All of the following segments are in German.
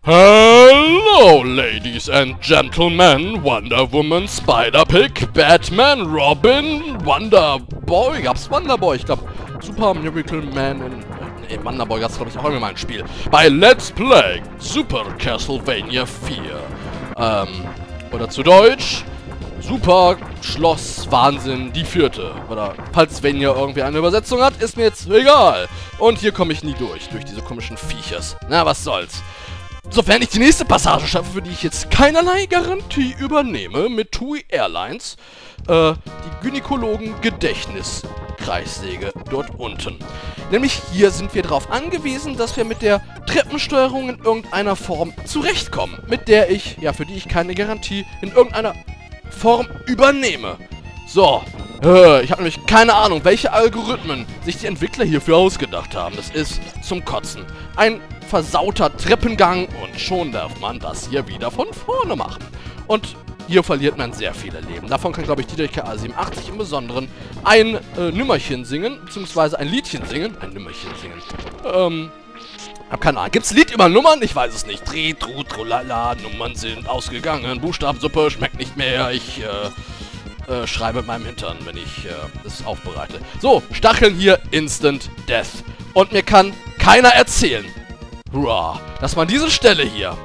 Hello, ladies and gentlemen, Wonder Woman, Spider-Pig, Batman, Robin, Wonder Boy, gab's Wonder Boy? Ich glaube, Super Miracle Man in... Nee, Wonder Boy gab's, glaube ich, auch immer mal ein Spiel. Bei Let's Play Super Castlevania 4. Ähm, oder zu Deutsch, Super Schloss Wahnsinn, die vierte. Oder falls wenn ihr irgendwie eine Übersetzung hat, ist mir jetzt egal. Und hier komme ich nie durch, durch diese komischen Viechers. Na, was soll's. Sofern ich die nächste Passage schaffe, für die ich jetzt keinerlei Garantie übernehme, mit TUI Airlines, äh, die Gynäkologen-Gedächtnis-Kreissäge dort unten. Nämlich hier sind wir darauf angewiesen, dass wir mit der Treppensteuerung in irgendeiner Form zurechtkommen, mit der ich, ja, für die ich keine Garantie in irgendeiner Form übernehme. So, äh, ich habe nämlich keine Ahnung, welche Algorithmen sich die Entwickler hierfür ausgedacht haben. Das ist zum Kotzen. Ein versauter Treppengang und schon darf man das hier wieder von vorne machen. Und hier verliert man sehr viele Leben. Davon kann, glaube ich, Dietrich KA87 im Besonderen ein äh, Nümmerchen singen, beziehungsweise ein Liedchen singen. Ein Nümmerchen singen. Ähm, hab keine Ahnung. Gibt's Lied über Nummern? Ich weiß es nicht. Dreh, tru, trulala, Nummern sind ausgegangen. Buchstabensuppe schmeckt nicht mehr. Ich, äh, äh, schreibe mit meinem Hintern, wenn ich, äh, das aufbereite. So, Stacheln hier, Instant Death. Und mir kann keiner erzählen, Hurra, dass man diese Stelle hier,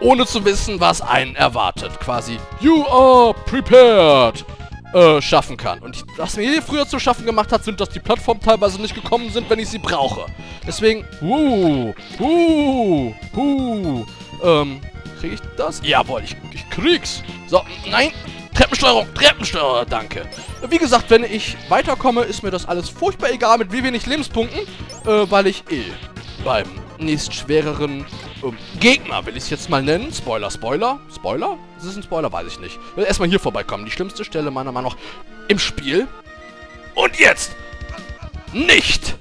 ohne zu wissen, was einen erwartet, quasi You are prepared, äh, schaffen kann. Und was mir hier früher zu schaffen gemacht hat, sind, dass die Plattformen teilweise nicht gekommen sind, wenn ich sie brauche. Deswegen, uh, uh, uh, ähm, krieg ich das? Jawohl, ich, ich krieg's. So, nein, Treppensteuerung, Treppensteuerung, danke. Wie gesagt, wenn ich weiterkomme, ist mir das alles furchtbar egal, mit wie wenig Lebenspunkten, äh, weil ich eh beim nächst schwereren ähm, Gegner, will ich es jetzt mal nennen. Spoiler, Spoiler. Spoiler? Ist es ein Spoiler? Weiß ich nicht. Ich will erstmal hier vorbeikommen. Die schlimmste Stelle meiner Meinung nach im Spiel. Und jetzt! Nicht!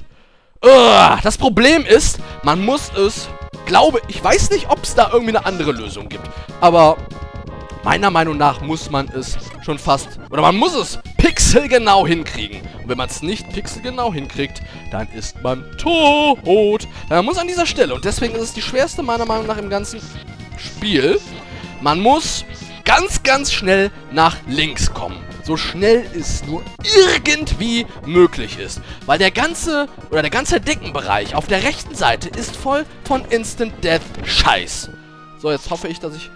Uh, das Problem ist, man muss es, glaube, ich weiß nicht, ob es da irgendwie eine andere Lösung gibt. Aber meiner Meinung nach muss man es schon fast, oder man muss es pixelgenau hinkriegen. Und wenn man es nicht pixelgenau hinkriegt, dann ist man tot. Man muss an dieser Stelle, und deswegen ist es die schwerste meiner Meinung nach im ganzen Spiel, man muss ganz, ganz schnell nach links kommen. So schnell es nur irgendwie möglich ist. Weil der ganze, oder der ganze Deckenbereich auf der rechten Seite ist voll von Instant Death Scheiß. So, jetzt hoffe ich, dass ich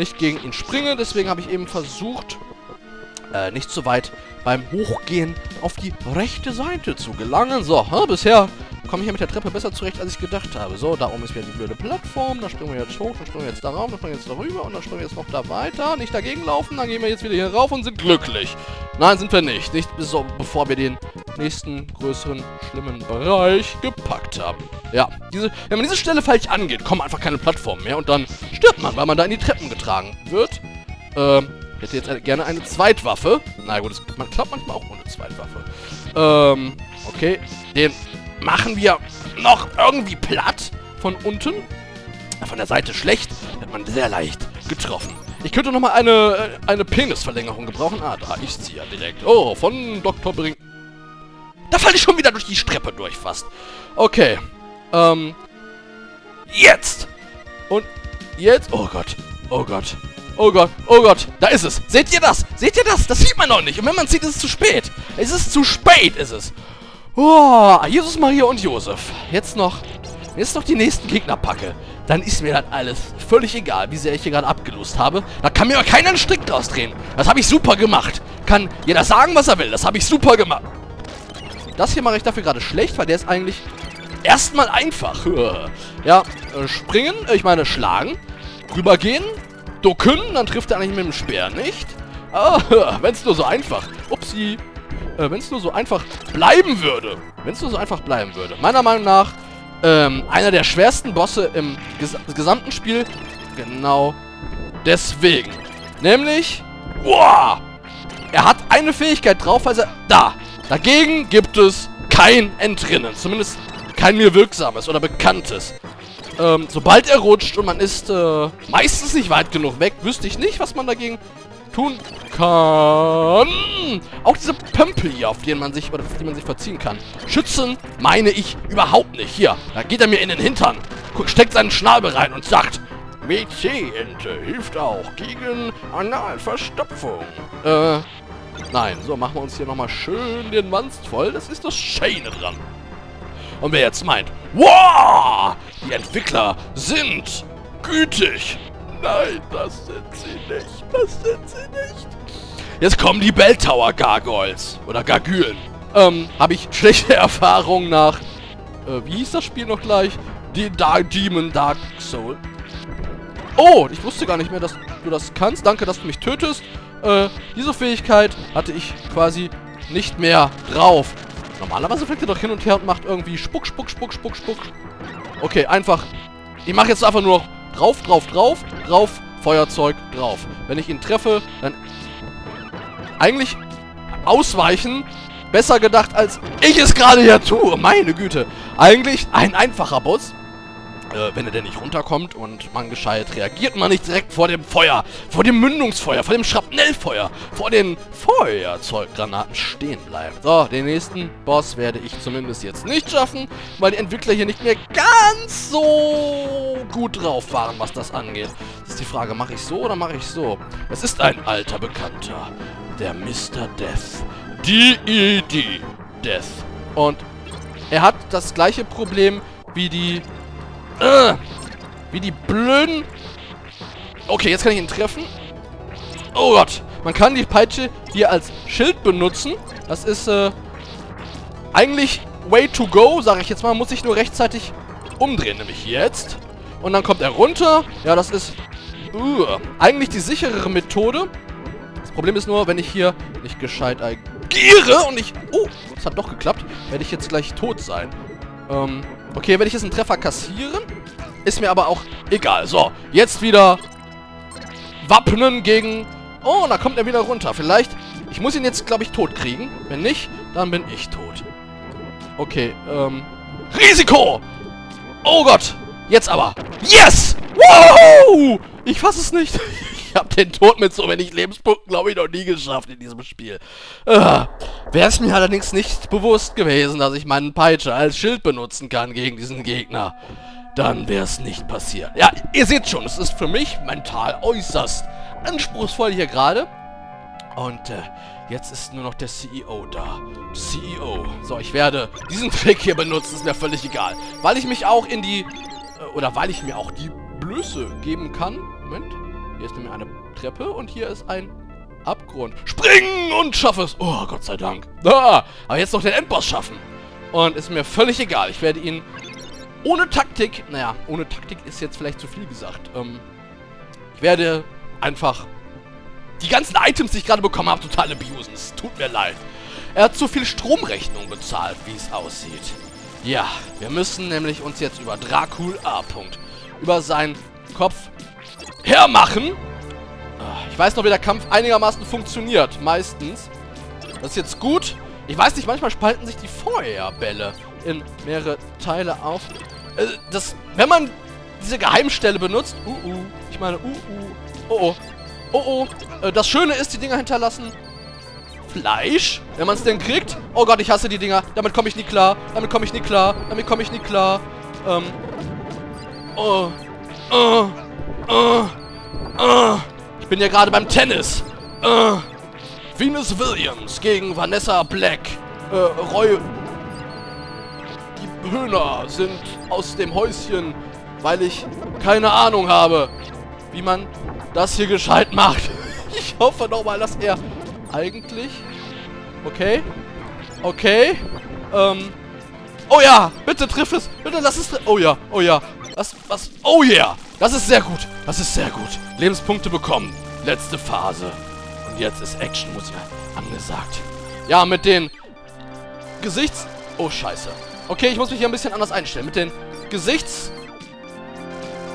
nicht gegen ihn springe. Deswegen habe ich eben versucht, äh, nicht zu weit beim Hochgehen auf die rechte Seite zu gelangen. So, ha, bisher komme ich hier mit der Treppe besser zurecht, als ich gedacht habe. So, da oben ist wieder die blöde Plattform. Da springen wir jetzt hoch, dann springen wir jetzt da rauf, dann springen wir jetzt darüber und dann springen wir jetzt noch da weiter. Nicht dagegen laufen, dann gehen wir jetzt wieder hier rauf und sind glücklich. Nein, sind wir nicht. Nicht bis, bevor wir den nächsten größeren, schlimmen Bereich gepackt haben. Ja, diese, wenn man diese Stelle falsch angeht, kommen einfach keine Plattformen mehr und dann stirbt man, weil man da in die Treppen getragen wird. Ähm, ich hätte jetzt gerne eine Zweitwaffe. Na gut, das, man klappt manchmal auch ohne Zweitwaffe. Ähm, okay. Den machen wir noch irgendwie platt von unten. Von der Seite schlecht. Hat man sehr leicht getroffen. Ich könnte nochmal eine, äh, eine Penisverlängerung gebrauchen. Ah, da ist sie ja direkt. Oh, von Dr. Brink. Da falle ich schon wieder durch die Streppe durch fast. Okay. Ähm. Jetzt! Und jetzt... Oh Gott. Oh Gott. Oh Gott, oh Gott, da ist es. Seht ihr das? Seht ihr das? Das sieht man noch nicht. Und wenn man sieht, ist es zu spät. Es ist zu spät, ist es. Oh, Jesus, Maria und Josef. Jetzt noch, jetzt noch die nächsten Gegner packe. Dann ist mir das alles völlig egal, wie sehr ich hier gerade abgelost habe. Da kann mir aber keiner einen Strick draus drehen. Das habe ich super gemacht. Kann jeder sagen, was er will. Das habe ich super gemacht. Das hier mache ich dafür gerade schlecht, weil der ist eigentlich erstmal einfach. Ja, äh, springen, ich meine schlagen, rübergehen, ducken, dann trifft er eigentlich mit dem Speer nicht. Ah, wenn es nur so einfach. Upsi. Äh, wenn es nur so einfach bleiben würde. Wenn es nur so einfach bleiben würde. Meiner Meinung nach, ähm, einer der schwersten Bosse im ges gesamten Spiel. Genau deswegen. Nämlich, boah, er hat eine Fähigkeit drauf, also da. Dagegen gibt es kein Entrinnen. Zumindest kein mir wirksames oder bekanntes. Ähm, sobald er rutscht und man ist äh, meistens nicht weit genug weg, wüsste ich nicht, was man dagegen tun kann. Auch diese Pömpel hier, auf denen man sich, oder auf die man sich verziehen kann. Schützen meine ich überhaupt nicht. Hier, da geht er mir in den Hintern, steckt seinen Schnabel rein und sagt, WC-Ente hilft auch gegen Analverstopfung. Äh, nein. So, machen wir uns hier nochmal schön den Manst voll. Das ist das Schäne dran. Und wer jetzt meint, wow, die Entwickler sind gütig. Nein, das sind sie nicht. Das sind sie nicht. Jetzt kommen die Bell Tower Gargoyles. Oder Gargülen. Ähm, habe ich schlechte Erfahrungen nach... Äh, wie hieß das Spiel noch gleich? Die Dark Demon Dark Soul. Oh, ich wusste gar nicht mehr, dass du das kannst. Danke, dass du mich tötest. Äh, diese Fähigkeit hatte ich quasi nicht mehr drauf. Normalerweise fliegt er doch hin und her und macht irgendwie Spuck, Spuck, Spuck, Spuck, Spuck. Okay, einfach... Ich mache jetzt einfach nur noch drauf, drauf, drauf, drauf, Feuerzeug, drauf. Wenn ich ihn treffe, dann... Eigentlich ausweichen. Besser gedacht, als ich es gerade hier tue. Meine Güte. Eigentlich ein einfacher Boss äh, wenn er denn nicht runterkommt und man gescheit reagiert, man nicht direkt vor dem Feuer, vor dem Mündungsfeuer, vor dem Schrapnellfeuer, vor den Feuerzeuggranaten stehen bleibt. So, den nächsten Boss werde ich zumindest jetzt nicht schaffen, weil die Entwickler hier nicht mehr ganz so gut drauf waren, was das angeht. Das ist die Frage, mache ich so oder mache ich so? Es ist ein alter Bekannter, der Mr. Death. D.E.D. Death. Und er hat das gleiche Problem wie die äh, wie die blöden... Okay, jetzt kann ich ihn treffen. Oh Gott. Man kann die Peitsche hier als Schild benutzen. Das ist, äh, eigentlich way to go, sage ich jetzt mal. Muss ich nur rechtzeitig umdrehen, nämlich jetzt. Und dann kommt er runter. Ja, das ist uh, eigentlich die sicherere Methode. Das Problem ist nur, wenn ich hier nicht gescheit agiere und ich... Oh, das hat doch geklappt. Werde ich jetzt gleich tot sein. Ähm, okay, werde ich jetzt einen Treffer kassieren? Ist mir aber auch egal. So, jetzt wieder wappnen gegen... Oh, da kommt er wieder runter. Vielleicht... Ich muss ihn jetzt, glaube ich, tot kriegen. Wenn nicht, dann bin ich tot. Okay, ähm... Risiko! Oh Gott! Jetzt aber! Yes! Wow! Ich fasse es nicht. Ich habe den Tod mit so wenig Lebenspunkten, glaube ich, noch nie geschafft in diesem Spiel. Äh, Wäre es mir allerdings nicht bewusst gewesen, dass ich meinen Peitsche als Schild benutzen kann gegen diesen Gegner dann wäre es nicht passiert. Ja, ihr seht schon, es ist für mich mental äußerst anspruchsvoll hier gerade. Und äh, jetzt ist nur noch der CEO da. CEO. So, ich werde diesen Trick hier benutzen, ist mir völlig egal. Weil ich mich auch in die... Äh, oder weil ich mir auch die Blöße geben kann. Moment. Hier ist nämlich eine Treppe und hier ist ein Abgrund. Springen und schaffe es. Oh, Gott sei Dank. Ah, aber jetzt noch den Endboss schaffen. Und ist mir völlig egal. Ich werde ihn ohne Taktik, naja, ohne Taktik ist jetzt vielleicht zu viel gesagt. Ähm, ich werde einfach die ganzen Items, die ich gerade bekommen habe, total abusen. Es tut mir leid. Er hat zu viel Stromrechnung bezahlt, wie es aussieht. Ja, wir müssen nämlich uns jetzt über Dracul A. -Punkt, über seinen Kopf hermachen. Ah, ich weiß noch, wie der Kampf einigermaßen funktioniert. Meistens. Das ist jetzt gut. Ich weiß nicht, manchmal spalten sich die Feuerbälle in mehrere Teile auf. Äh, das, wenn man diese Geheimstelle benutzt, uh, uh, ich meine, uh, uh, oh, oh, oh, oh, äh, das Schöne ist, die Dinger hinterlassen Fleisch, wenn man es denn kriegt. Oh Gott, ich hasse die Dinger. Damit komme ich nie klar. Damit komme ich nie klar. Damit komme ich nie klar. Ähm. Oh. Oh. Oh. Oh. Ich bin ja gerade beim Tennis. Oh. Venus Williams gegen Vanessa Black. Äh, Roy Hühner sind aus dem Häuschen, weil ich keine Ahnung habe, wie man das hier gescheit macht. Ich hoffe nochmal, dass er eigentlich... Okay. Okay. Ähm... Oh ja, bitte triff es. Bitte lass es... Oh ja, oh ja. Was, was... Oh yeah. Das ist sehr gut. Das ist sehr gut. Lebenspunkte bekommen. Letzte Phase. Und jetzt ist Action-Musik angesagt. Ja, mit den Gesichts... Oh, scheiße. Okay, ich muss mich hier ein bisschen anders einstellen. Mit den Gesichts...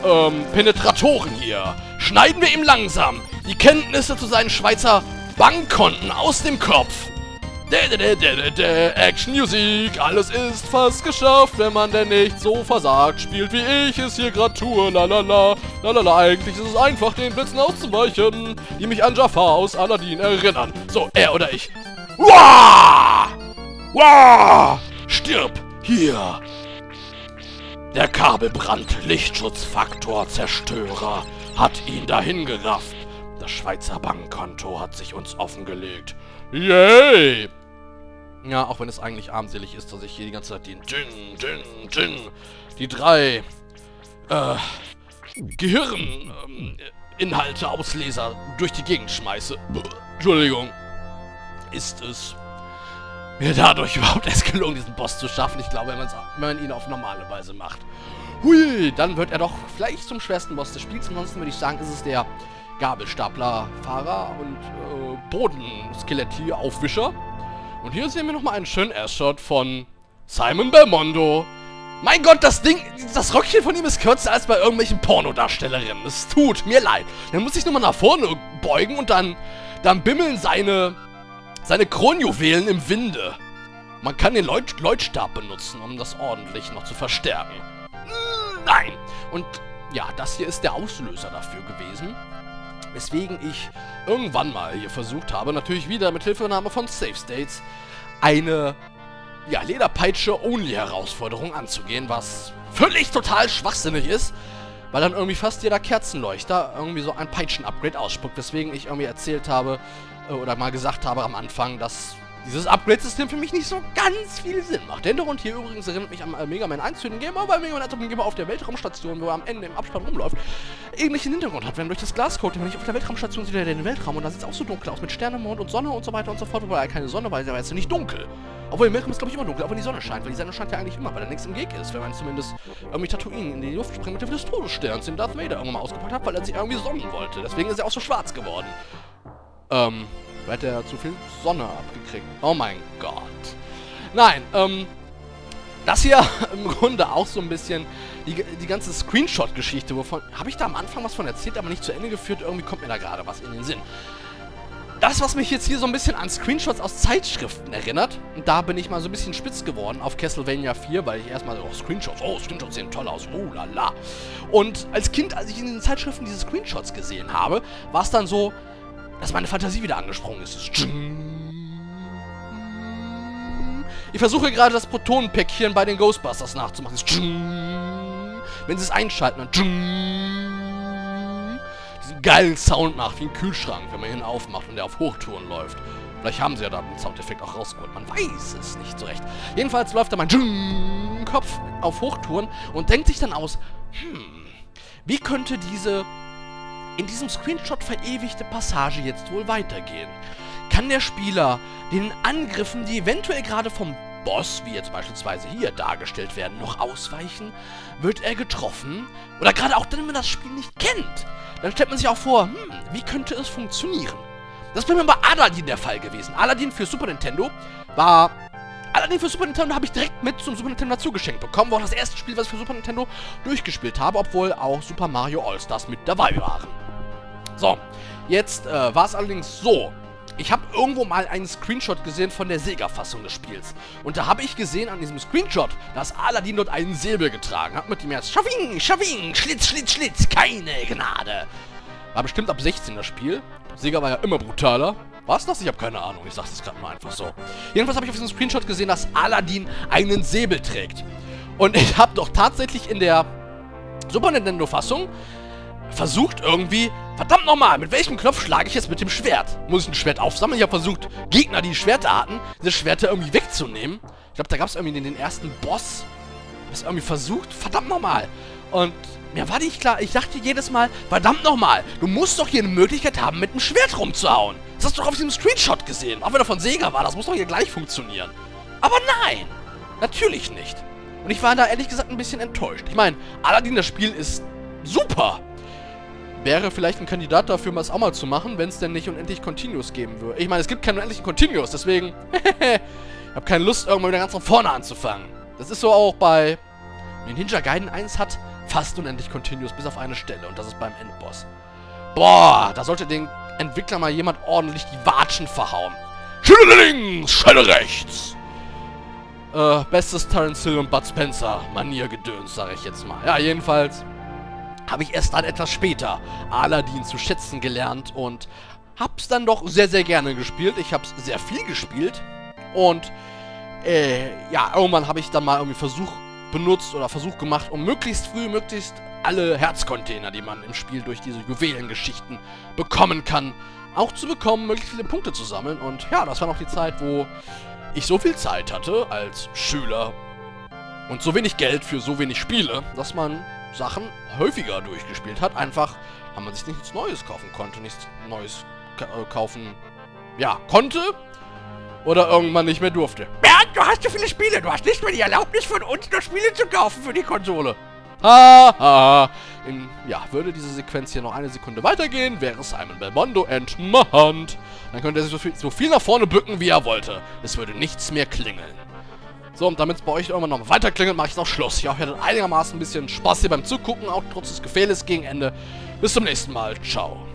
Ähm, Penetratoren hier. Schneiden wir ihm langsam die Kenntnisse zu seinen Schweizer Bankkonten aus dem Kopf. Action Music, alles ist fast geschafft, wenn man denn nicht so versagt spielt, wie ich es hier gerade tue. Lalala, lalala, eigentlich ist es einfach, den Blitzen auszuweichen, die mich an Jafar aus Aladdin erinnern. So, er oder ich. Wah! Wah! Stirb! Hier! Der Kabelbrand, Lichtschutzfaktor, Zerstörer hat ihn dahin gerafft. Das Schweizer Bankkonto hat sich uns offengelegt. Yay! Ja, auch wenn es eigentlich armselig ist, dass ich hier die ganze Zeit den Ding, Ding, Ding, die drei, äh, Gehirninhalte, ähm, Ausleser durch die Gegend schmeiße. Entschuldigung. Ist es mir dadurch überhaupt erst gelungen, diesen Boss zu schaffen. Ich glaube, wenn, wenn man ihn auf normale Weise macht. Hui, dann wird er doch vielleicht zum schwersten Boss des Spiels. Ansonsten würde ich sagen, ist es der Gabelstaplerfahrer und äh, Bodenskelett-Aufwischer. Und hier sehen wir nochmal einen schönen Airshot von Simon Belmondo. Mein Gott, das Ding, das Röckchen von ihm ist kürzer als bei irgendwelchen Pornodarstellerinnen. Es tut mir leid. Dann muss ich nochmal nach vorne beugen und dann, dann bimmeln seine, seine Kronjuwelen im Winde. Man kann den Leut Leutstab benutzen, um das ordentlich noch zu verstärken. Nein! Und ja, das hier ist der Auslöser dafür gewesen. Weswegen ich irgendwann mal hier versucht habe, natürlich wieder mit Hilfenahme von Safe States, eine ja, Lederpeitsche-Only-Herausforderung anzugehen, was völlig total schwachsinnig ist, weil dann irgendwie fast jeder Kerzenleuchter irgendwie so ein Peitschen-Upgrade ausspuckt, weswegen ich irgendwie erzählt habe, äh, oder mal gesagt habe am Anfang, dass dieses Upgrade-System für mich nicht so ganz viel Sinn macht. Der Hintergrund hier übrigens erinnert mich an äh, Mega Man 1 zu den Gamer, weil Mega Man 1 auf dem Gamer auf der Weltraumstation, wo er am Ende im Abspann rumläuft, ähnlichen Hintergrund hat. Wenn durch das Glascode, wenn ich auf der Weltraumstation sieht er den Weltraum und da sieht es auch so dunkel aus mit Sterne, Mond und Sonne und so weiter und so fort, wobei er keine Sonne, weil er ist ja nicht dunkel. Obwohl im Weltraum ist glaube ich immer dunkel, auch wenn die Sonne scheint, weil die Sonne scheint ja eigentlich immer, weil da nichts im Weg ist, wenn man zumindest irgendwie Tatooine in die Luft springt mit dem des Todessterns, den Darth Vader irgendwann mal ausgepackt hat, weil er sich irgendwie sonnen wollte. Deswegen ist er auch so schwarz geworden. Ähm, hat er zu viel Sonne abgekriegt. Oh mein Gott. Nein, ähm, das hier im Grunde auch so ein bisschen die, die ganze Screenshot-Geschichte, wovon, habe ich da am Anfang was von erzählt, aber nicht zu Ende geführt, irgendwie kommt mir da gerade was in den Sinn. Das, was mich jetzt hier so ein bisschen an Screenshots aus Zeitschriften erinnert, und da bin ich mal so ein bisschen spitz geworden auf Castlevania 4, weil ich erstmal so, oh, Screenshots, oh, Screenshots sehen toll aus, oh, lala. Und als Kind, als ich in den Zeitschriften diese Screenshots gesehen habe, war es dann so, dass meine Fantasie wieder angesprungen ist. Ich versuche gerade das Protonenpäckchen bei den Ghostbusters nachzumachen. Wenn sie es einschalten, dann diesen geilen Sound macht, wie ein Kühlschrank, wenn man ihn aufmacht und der auf Hochtouren läuft. Vielleicht haben sie ja da den Soundeffekt auch rausgeholt. Man weiß es nicht so recht. Jedenfalls läuft da mein Kopf auf Hochtouren und denkt sich dann aus, hm, wie könnte diese in diesem Screenshot verewigte Passage jetzt wohl weitergehen? Kann der Spieler den Angriffen, die eventuell gerade vom Boss, wie jetzt beispielsweise hier dargestellt werden, noch ausweichen? Wird er getroffen? Oder gerade auch dann, wenn man das Spiel nicht kennt? Dann stellt man sich auch vor, hm, wie könnte es funktionieren? Das bei mir bei Aladdin der Fall gewesen. Aladdin für Super Nintendo war... Aladdin für Super Nintendo habe ich direkt mit zum Super Nintendo dazu geschenkt bekommen. War auch das erste Spiel, was ich für Super Nintendo durchgespielt habe, obwohl auch Super Mario All-Stars mit dabei waren. So, jetzt äh, war es allerdings so. Ich habe irgendwo mal einen Screenshot gesehen von der Sega-Fassung des Spiels. Und da habe ich gesehen an diesem Screenshot, dass Aladdin dort einen Säbel getragen hat mit dem Herz Schaving, Schaving, Schlitz, Schlitz, Schlitz, keine Gnade. War bestimmt ab 16 das Spiel. Sega war ja immer brutaler. Was das? Ich habe keine Ahnung. Ich sag's das gerade mal einfach so. Jedenfalls habe ich auf diesem Screenshot gesehen, dass Aladdin einen Säbel trägt. Und ich habe doch tatsächlich in der Super Nintendo-Fassung versucht irgendwie, verdammt nochmal, mit welchem Knopf schlage ich jetzt mit dem Schwert? Muss ich ein Schwert aufsammeln? Ich habe versucht, Gegner, die Schwerter hatten, diese Schwerter irgendwie wegzunehmen. Ich glaube, da gab es irgendwie den ersten Boss, das irgendwie versucht, verdammt nochmal. Und mir war nicht klar, ich dachte jedes Mal, verdammt nochmal, du musst doch hier eine Möglichkeit haben, mit dem Schwert rumzuhauen. Das hast du doch auf diesem Screenshot gesehen, auch wenn er von Sega war, das muss doch hier gleich funktionieren. Aber nein, natürlich nicht. Und ich war da ehrlich gesagt ein bisschen enttäuscht. Ich meine, Aladdin, das Spiel ist super wäre vielleicht ein Kandidat dafür, was auch mal zu machen, wenn es denn nicht unendlich Continuous geben würde. Ich meine, es gibt keine unendlichen Continuous, deswegen ich habe keine Lust, irgendwann wieder ganz von vorne anzufangen. Das ist so auch bei Ninja Gaiden 1 hat fast unendlich Continuous, bis auf eine Stelle. Und das ist beim Endboss. Boah, da sollte den Entwickler mal jemand ordentlich die Watschen verhauen. Schöne links, schöne rechts. Äh, bestes Terence Hill und Bud Spencer Maniergedöns, sage ich jetzt mal. Ja, jedenfalls habe ich erst dann etwas später Aladdin zu schätzen gelernt und hab's dann doch sehr, sehr gerne gespielt. Ich hab's sehr viel gespielt und äh, ja, irgendwann habe ich dann mal irgendwie versucht, benutzt oder Versuch gemacht, um möglichst früh, möglichst alle Herzcontainer, die man im Spiel durch diese Juwelengeschichten bekommen kann, auch zu bekommen, möglichst viele Punkte zu sammeln. Und ja, das war noch die Zeit, wo ich so viel Zeit hatte als Schüler und so wenig Geld für so wenig Spiele, dass man Sachen häufiger durchgespielt hat, einfach weil man sich nichts Neues kaufen konnte, nichts Neues äh, kaufen, ja, konnte oder irgendwann nicht mehr durfte. Du hast so viele Spiele. Du hast nicht mehr die Erlaubnis von uns, nur Spiele zu kaufen für die Konsole. Haha. Ha. In, ja, würde diese Sequenz hier noch eine Sekunde weitergehen, wäre Simon Belmondo entmannt. Dann könnte er sich so viel, so viel nach vorne bücken, wie er wollte. Es würde nichts mehr klingeln. So, und damit es bei euch irgendwann noch weiter klingelt, mache ich noch Schluss. Ich hoffe, ihr hattet einigermaßen ein bisschen Spaß hier beim Zugucken, auch trotz des Gefehles gegen Ende. Bis zum nächsten Mal. Ciao.